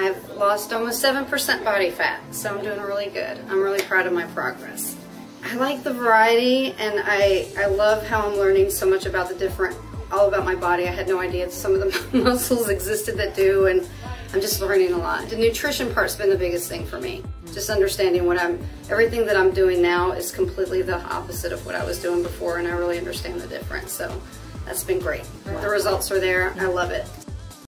I've lost almost 7% body fat, so I'm doing really good. I'm really proud of my progress. I like the variety and I, I love how I'm learning so much about the different, all about my body. I had no idea some of the muscles existed that do and I'm just learning a lot. The nutrition part's been the biggest thing for me. Just understanding what I'm, everything that I'm doing now is completely the opposite of what I was doing before and I really understand the difference. So that's been great. The results are there. I love it.